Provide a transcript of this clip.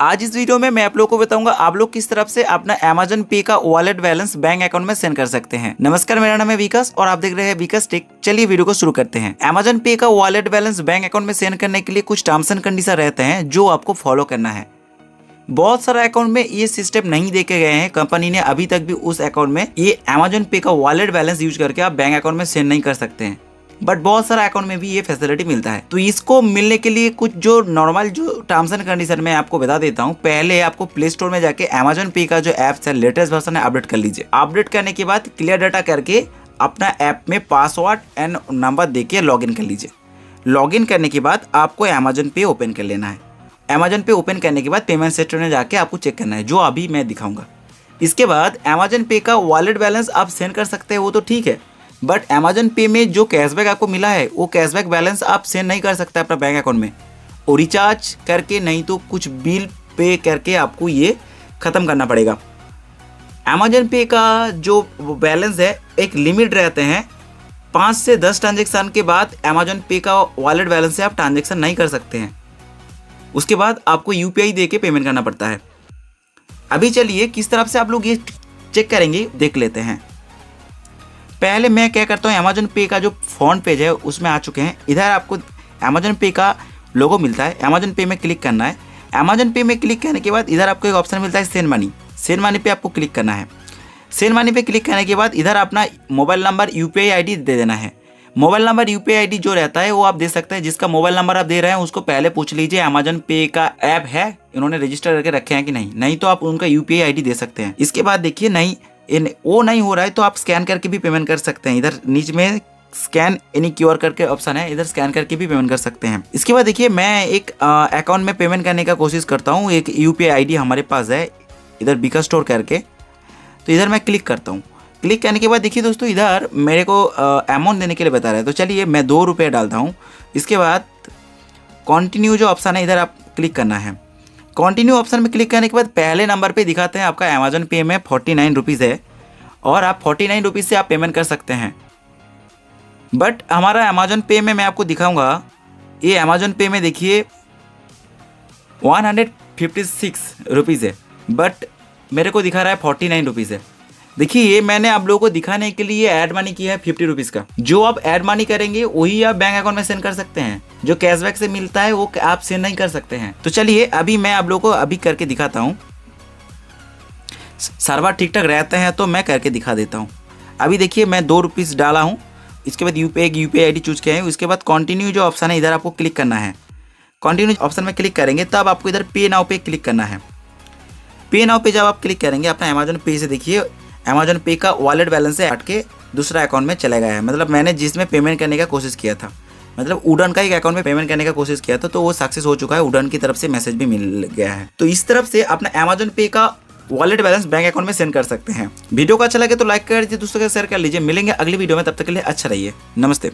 आज इस वीडियो में मैं आप लोग को बताऊँगा आप लोग किस तरफ़ से अपना अमेजन पे का वॉलेट बैलेंस बैंक अकाउंट में सेंड कर सकते हैं। नमस्कार, मेरा नाम है विकास और आप देख रहे हैं विकास टेक चलिए वीडियो को शुरू करते हैं। अमेजन पे का वॉलेट बैलेंस बैंक अकाउंट में सेंड करने के लिए कुछ टर्म्स एंड कंडीशन रहते हैं जो आपको फॉलो करना है। बहुत सारा अकाउंट में ये सिस्टम नहीं देखे गए हैं। कंपनी ने अभी तक भी उस अकाउंट में ये अमेजन पे का वॉलेट बैलेंस यूज़ करके आप बैंक अकाउंट में सेंड नहीं कर सकते हैं। बट बहुत सारा अकाउंट में भी ये फैसिलिटी मिलता है। तो इसको मिलने के लिए कुछ जो नॉर्मल जो टर्म्स एंड कंडीशन में आपको बता देता हूँ, पहले आपको प्ले स्टोर में जाके अमेजन पे का जो ऐप है लेटेस्ट वर्सन है अपडेट कर लीजिए। अपडेट करने के बाद क्लियर डाटा करके अपना ऐप में पासवर्ड एंड नंबर दे के लॉग कर लीजिए। लॉग करने के बाद आपको अमेजन पे ओपन कर लेना है। अमेजन पे ओपन करने के बाद पेमेंट सेक्टर में जाके आपको चेक करना है, जो अभी मैं दिखाऊँगा। इसके बाद अमेजन पे का वॉलेट बैलेंस आप सेंड कर सकते हैं तो ठीक है। बट अमेजन पे में जो कैशबैक आपको मिला है, वो कैशबैक बैलेंस आप सेंड नहीं कर सकते अपना बैंक अकाउंट में। और रिचार्ज करके नहीं तो कुछ बिल पे करके आपको ये ख़त्म करना पड़ेगा। अमेजन पे का जो बैलेंस है, एक लिमिट रहते हैं। पाँच से दस ट्रांजेक्शन के बाद अमेजन पे का वॉलेट बैलेंस से आप ट्रांजेक्शन नहीं कर सकते हैं। उसके बाद आपको यू पी दे के पेमेंट करना पड़ता है। अभी चलिए किस तरफ़ से आप लोग ये चेक करेंगे, देख लेते हैं। पहले मैं क्या करता हूँ अमेजोन पे का जो फ्रंट पेज है, उसमें आ चुके हैं। इधर आपको अमेजन पे का लोगो मिलता है। अमेजन पे में क्लिक करना है। अमेजन पे में क्लिक करने के बाद इधर आपको एक ऑप्शन मिलता है सेंड मनी सेंड मनी पे आपको क्लिक करना है। सेंड मनी पे क्लिक करने के बाद इधर अपना मोबाइल नंबर यू पी दे देना है। मोबाइल नंबर यू पी जो रहता है, वो आप दे सकते हैं। जिसका मोबाइल नंबर आप दे रहे हैं, उसको पहले पूछ लीजिए। अमेजन पे का ऐप है। इन्होंने रजिस्टर करके रखे हैं कि नहीं? नहीं तो आप उनका यू पी दे सकते हैं। इसके बाद देखिए नहीं इन, वो नहीं हो रहा है तो आप स्कैन करके भी पेमेंट कर सकते हैं। इधर नीचे में स्कैन एनी क्यू आर करके ऑप्शन है, इधर स्कैन करके भी पेमेंट कर सकते हैं। इसके बाद देखिए, मैं एक अकाउंट में पेमेंट करने का कोशिश करता हूँ। एक यू पी आई हमारे पास है, इधर बिका स्टोर करके। तो इधर मैं क्लिक करता हूँ। क्लिक करने के बाद देखिए दोस्तों, इधर मेरे को अमाउंट देने के लिए बता रहा है। तो चलिए, मैं दो रुपये डालता हूँ। इसके बाद कंटिन्यू जो ऑप्शन है, इधर आप क्लिक करना है। कंटिन्यू ऑप्शन में क्लिक करने के बाद पहले नंबर पे दिखाते हैं आपका अमेजन पे में फोर्टी नाइन रुपीज़ है और आप फोर्टी नाइन रुपीज़ से आप पेमेंट कर सकते हैं। बट हमारा अमेजन पे में मैं आपको दिखाऊँगा, ये अमेजन पे में देखिए one hundred fifty six rupees है बट मेरे को दिखा रहा है फोर्टी नाइन रुपीज़ है। देखिए, ये मैंने आप लोगों को दिखाने के लिए ऐड मनी किया है फिफ्टी रुपीज़ का। जो आप ऐड मनी करेंगे, वही आप बैंक अकाउंट में सेंड कर सकते हैं। जो कैशबैक से मिलता है, वो आप से नहीं कर सकते हैं। तो चलिए, अभी मैं आप लोगों को अभी करके दिखाता हूँ। सर्वर ठीक ठाक रहते हैं तो मैं करके दिखा देता हूँ। अभी देखिए, मैं दो रुपीज़ डाला हूँ। इसके बाद यू पी एक यू पी आई चूज़ किया है। उसके बाद कंटिन्यू जो ऑप्शन है, इधर आपको क्लिक करना है। कंटिन्यू ऑप्शन में क्लिक करेंगे, तब आपको इधर पे नाव पे क्लिक करना है। पे नाव पे जब आप क्लिक करेंगे, अपना अमेजन पे से देखिए अमेजन पे का वॉलेट बैलेंस से हट के दूसरा अकाउंट में चला गया है। मतलब मैंने जिसमें पेमेंट करने का कोशिश किया था। मतलब उड़न का एक अकाउंट में पेमेंट करने का कोशिश किया था तो वो सक्सेस हो चुका है, उड़न की तरफ़ से मैसेज भी मिल गया है। तो इस तरफ़ से अपना अमेजोन पे का वॉलेट बैलेंस बैंक अकाउंट में सेंड कर सकते हैं। वीडियो को अच्छा लगे तो लाइक कर दीजिए, दोस्तों के शेयर कर लीजिए। मिलेंगे अगली वीडियो में, तब तक के लिए अच्छा रहिए। नमस्ते।